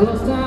Goes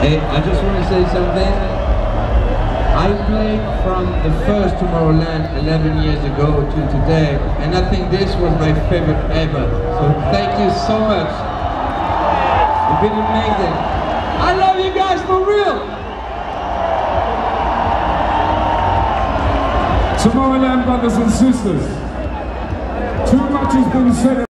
Hey, I just want to say something. I played from the first Tomorrowland 11 years ago to today, and I think this was my favorite ever. So thank you so much. You've been amazing. I love you guys for real. Tomorrowland brothers and sisters. Too much has been said